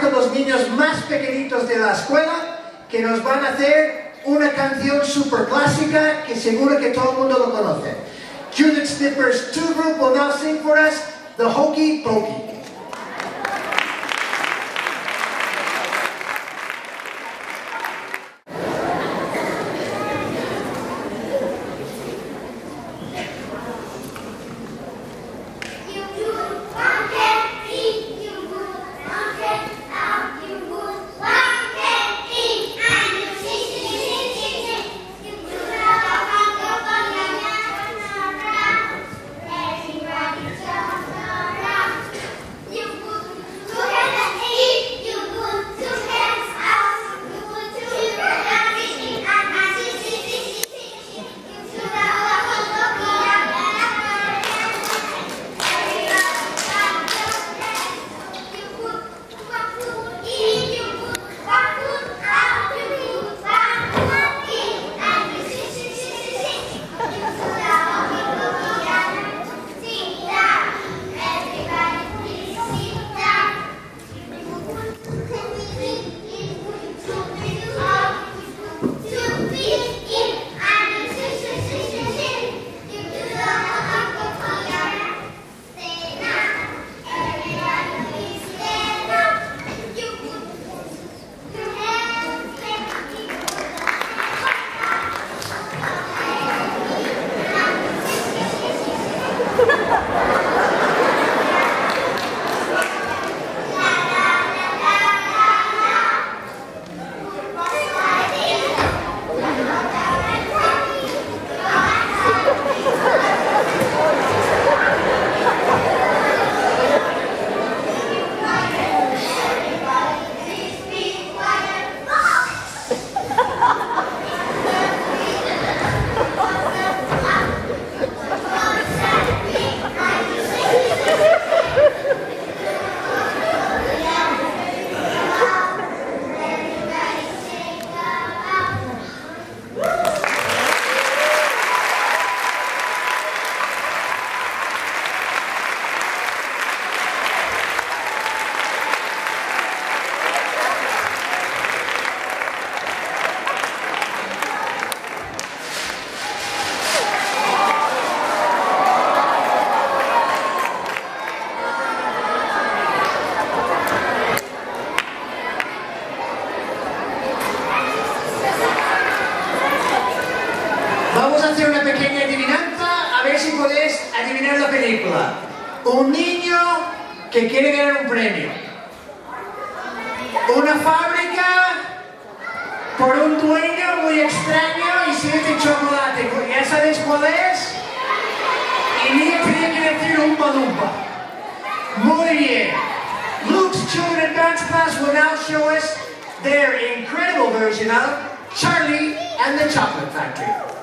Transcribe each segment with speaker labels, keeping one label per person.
Speaker 1: con los niños más pequeñitos de la escuela que nos van a hacer una canción super clásica que seguro que todo el mundo lo conoce. Judith Snipper's two group will now sing for us the Hokey Pokey. Un niño que quiere ganar un premio. Una fábrica por un dueño muy extraño y siete chocolate. ¿Ya sabéis cuál es? Y Mía tenía que decir un lumpa. Muy bien. Luke's Children Dance Class will now show us their incredible version of Charlie and the Chocolate Factory.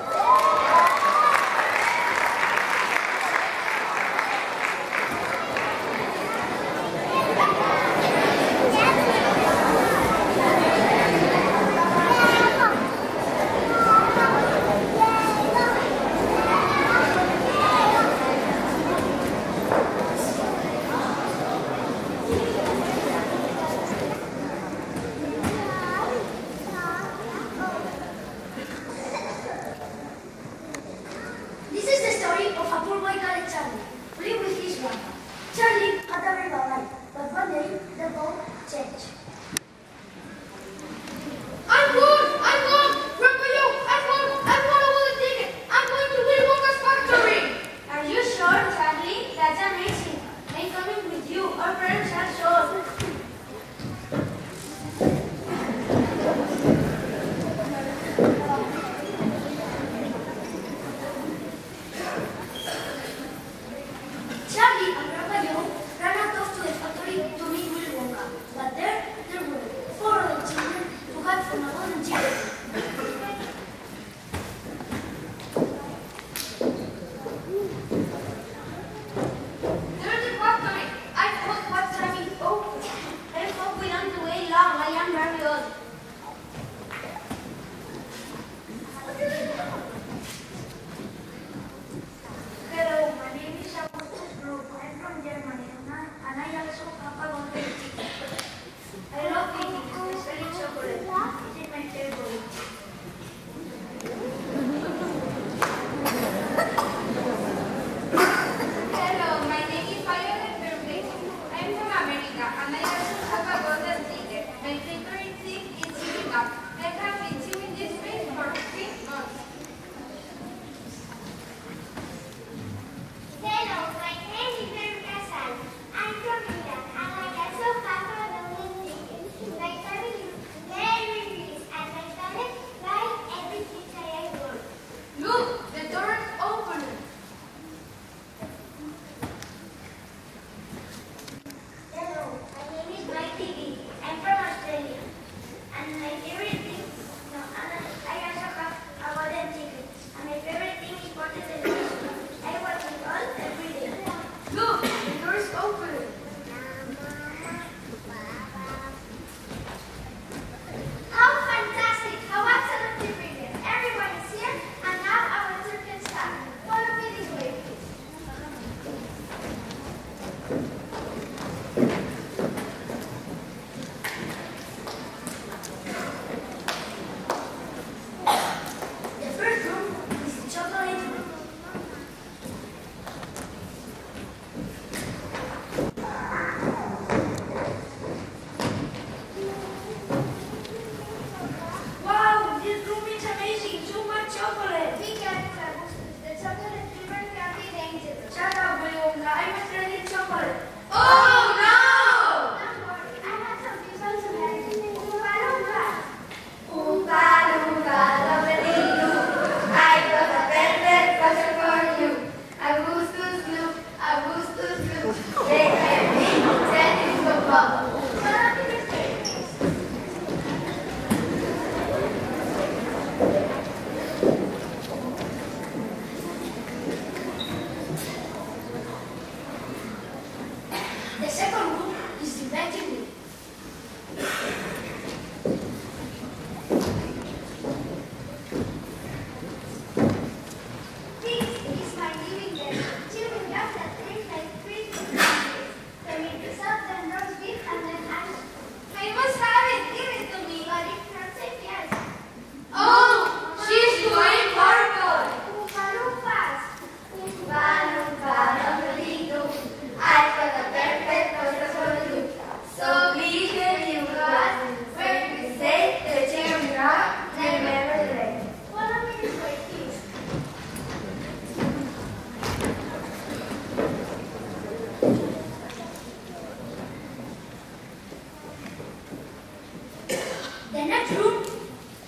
Speaker 2: The
Speaker 1: next room,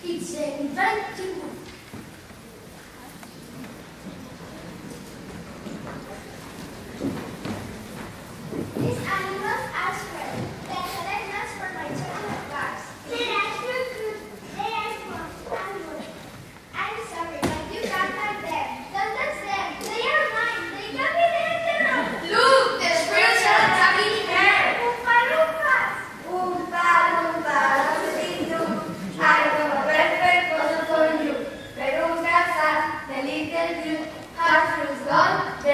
Speaker 1: it's uh, inventing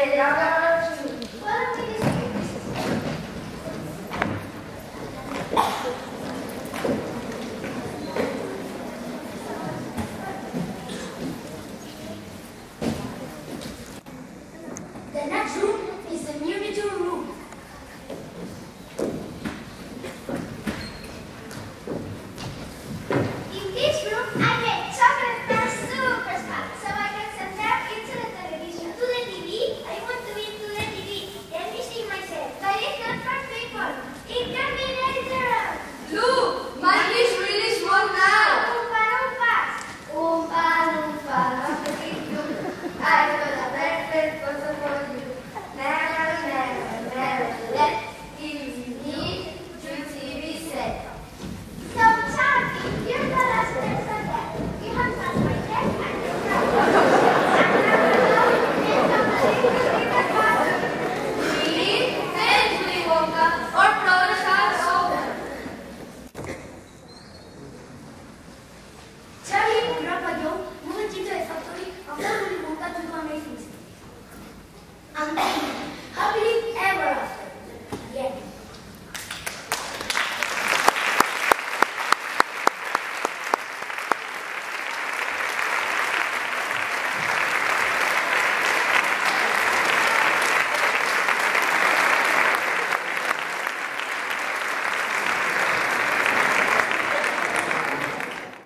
Speaker 1: Hey,